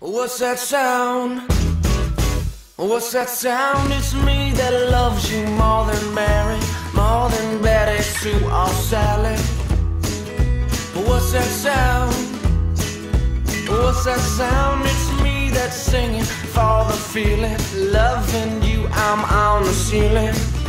What's that sound? What's that sound? It's me that loves you more than Mary, more than Betty Sue or Sally. What's that sound? What's that sound? It's me that's singing for the feeling, loving you. I'm on the ceiling.